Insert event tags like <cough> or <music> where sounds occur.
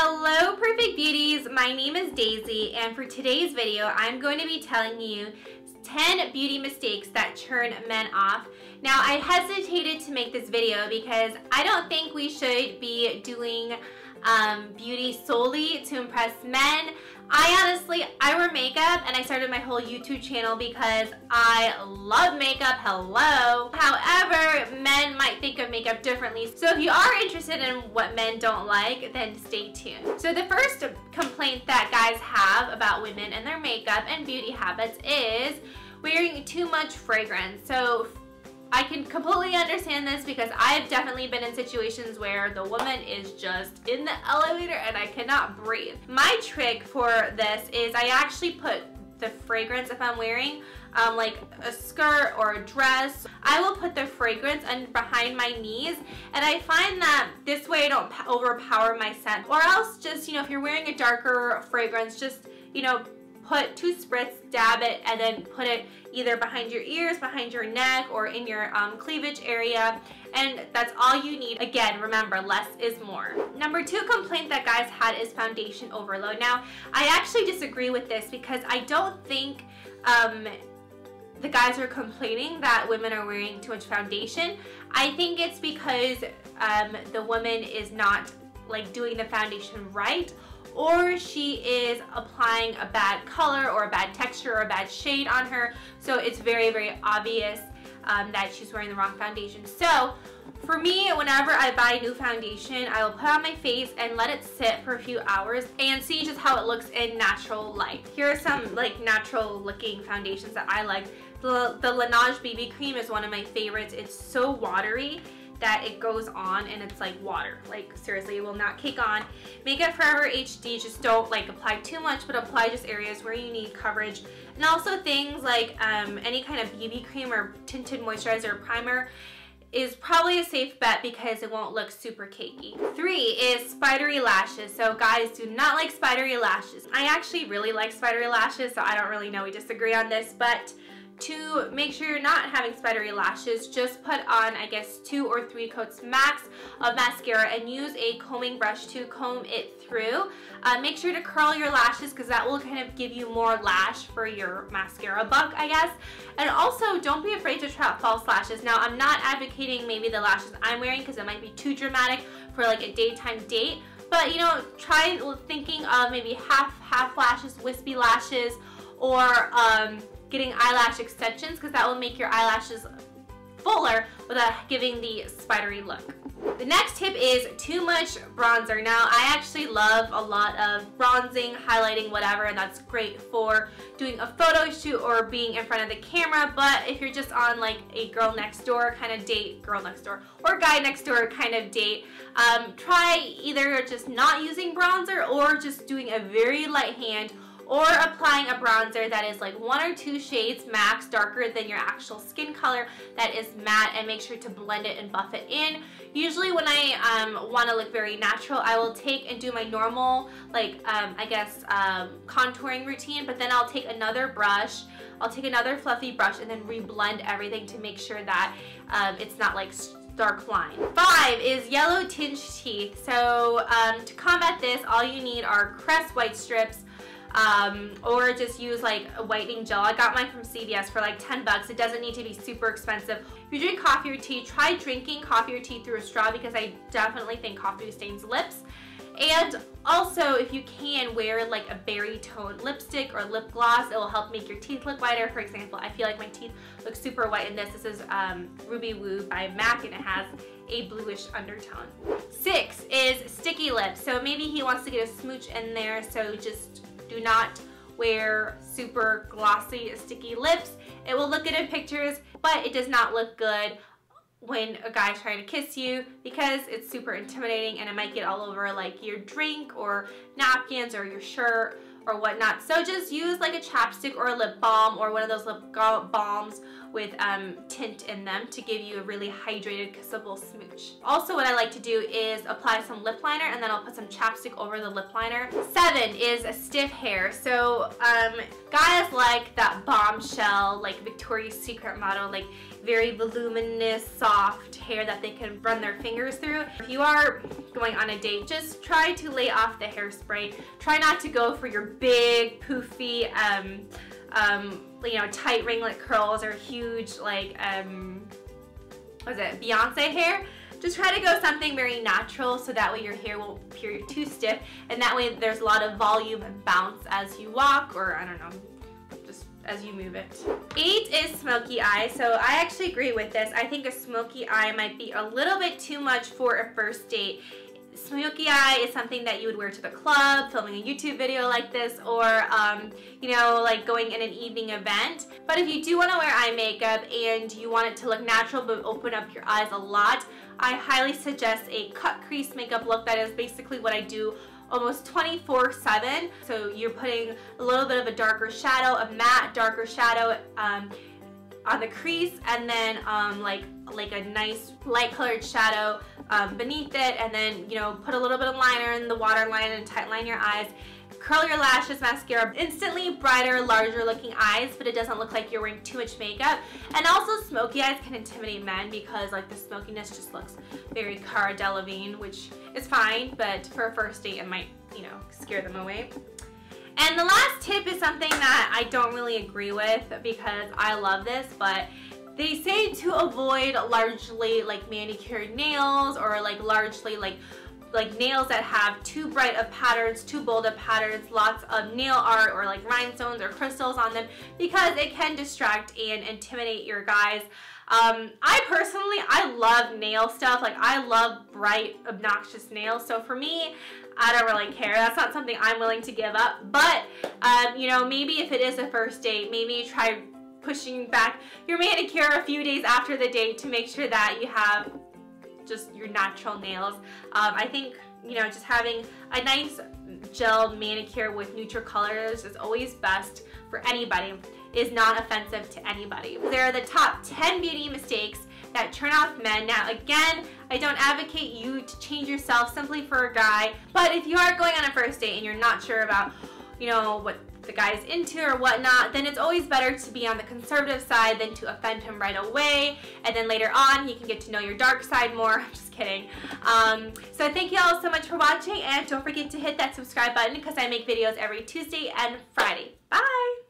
Hello Perfect Beauties, my name is Daisy and for today's video I'm going to be telling you 10 beauty mistakes that turn men off. Now I hesitated to make this video because I don't think we should be doing um, beauty solely to impress men. I honestly, I wear makeup and I started my whole YouTube channel because I love makeup, hello. However, men might think of makeup differently. So if you are interested in what men don't like, then stay tuned. So the first complaint that guys have about women and their makeup and beauty habits is wearing too much fragrance. So I can completely understand this because I've definitely been in situations where the woman is just in the elevator and I cannot breathe. My trick for this is I actually put the fragrance if I'm wearing um, like a skirt or a dress, I will put the fragrance behind my knees and I find that this way I don't overpower my scent or else just, you know, if you're wearing a darker fragrance, just, you know, put two spritz, dab it, and then put it either behind your ears, behind your neck, or in your um, cleavage area. And that's all you need. Again, remember, less is more. Number two complaint that guys had is foundation overload. Now, I actually disagree with this because I don't think um, the guys are complaining that women are wearing too much foundation. I think it's because um, the woman is not like doing the foundation right or she is applying a bad color or a bad texture or a bad shade on her. So it's very, very obvious um, that she's wearing the wrong foundation. So for me, whenever I buy new foundation, I will put on my face and let it sit for a few hours and see just how it looks in natural light. Here are some like natural looking foundations that I like. The, the Laneige BB cream is one of my favorites. It's so watery that it goes on and it's like water. Like seriously, it will not cake on. Makeup Forever HD, just don't like apply too much, but apply just areas where you need coverage. And also things like um, any kind of BB cream or tinted moisturizer or primer is probably a safe bet because it won't look super cakey. Three is spidery lashes. So guys do not like spidery lashes. I actually really like spidery lashes, so I don't really know we disagree on this, but to make sure you're not having spidery lashes, just put on, I guess, two or three coats max of mascara and use a combing brush to comb it through. Uh, make sure to curl your lashes because that will kind of give you more lash for your mascara buck, I guess. And also, don't be afraid to try out false lashes. Now, I'm not advocating maybe the lashes I'm wearing because it might be too dramatic for like a daytime date, but you know, try thinking of maybe half, half lashes, wispy lashes, or um, getting eyelash extensions because that will make your eyelashes fuller without giving the spidery look. The next tip is too much bronzer. Now, I actually love a lot of bronzing, highlighting, whatever, and that's great for doing a photo shoot or being in front of the camera, but if you're just on like a girl next door kind of date, girl next door, or guy next door kind of date, um, try either just not using bronzer or just doing a very light hand or applying a bronzer that is like one or two shades max darker than your actual skin color that is matte and make sure to blend it and buff it in. Usually when I um, want to look very natural, I will take and do my normal, like, um, I guess, um, contouring routine, but then I'll take another brush, I'll take another fluffy brush and then reblend everything to make sure that um, it's not like dark line. Five is yellow tinged teeth. So um, to combat this, all you need are Crest white strips, um, or just use like a whitening gel. I got mine from CVS for like 10 bucks. It doesn't need to be super expensive. If you drink coffee or tea, try drinking coffee or tea through a straw because I definitely think coffee stains lips. And also, if you can, wear like a berry toned lipstick or lip gloss. It will help make your teeth look whiter. For example, I feel like my teeth look super white in this. This is um, Ruby Woo by MAC and it has a bluish undertone. Six is sticky lips. So maybe he wants to get a smooch in there, so just do not wear super glossy, sticky lips. It will look good in pictures, but it does not look good when a guy's trying to kiss you because it's super intimidating and it might get all over like your drink or napkins or your shirt or whatnot. So just use like a chapstick or a lip balm or one of those lip balms with um, tint in them to give you a really hydrated, kissable smooch. Also what I like to do is apply some lip liner and then I'll put some chapstick over the lip liner. Seven is a stiff hair. So um, guys like that bombshell, like Victoria's Secret model, like very voluminous, soft hair that they can run their fingers through. If you are going on a date, just try to lay off the hairspray. Try not to go for your big, poofy, um, um, you know, tight ringlet curls or huge, like, um, what is it, Beyonce hair. Just try to go something very natural so that way your hair won't appear too stiff and that way there's a lot of volume and bounce as you walk or I don't know, as you move it. Eight is smoky eye. So I actually agree with this. I think a smoky eye might be a little bit too much for a first date smoky eye is something that you would wear to the club, filming a YouTube video like this, or, um, you know, like going in an evening event. But if you do want to wear eye makeup and you want it to look natural but open up your eyes a lot, I highly suggest a cut crease makeup look. That is basically what I do almost 24 7 so you're putting a little bit of a darker shadow a matte darker shadow um, on the crease and then um, like like a nice light colored shadow um, beneath it and then, you know, put a little bit of liner in the waterline and tight line your eyes. Curl your lashes, mascara, instantly brighter, larger looking eyes, but it doesn't look like you're wearing too much makeup. And also smoky eyes can intimidate men because like the smokiness just looks very Cara Delevingne, which is fine, but for a first date it might, you know, scare them away. And the last tip is something that I don't really agree with because I love this, but they say to avoid largely like manicured nails or like largely like like nails that have too bright of patterns, too bold of patterns, lots of nail art or like rhinestones or crystals on them because it can distract and intimidate your guys. Um, I personally, I love nail stuff. Like I love bright, obnoxious nails. So for me, I don't really care. That's not something I'm willing to give up. But, um, you know, maybe if it is a first date, maybe you try pushing back your manicure a few days after the date to make sure that you have just your natural nails. Um, I think, you know, just having a nice gel manicure with neutral colors is always best for anybody, is not offensive to anybody. There are the top 10 beauty mistakes that turn off men. Now again, I don't advocate you to change yourself simply for a guy, but if you are going on a first date and you're not sure about, you know, what the guy's into or whatnot, then it's always better to be on the conservative side than to offend him right away. And then later on, you can get to know your dark side more. <laughs> I'm just kidding. Um, so thank you all so much for watching and don't forget to hit that subscribe button because I make videos every Tuesday and Friday. Bye!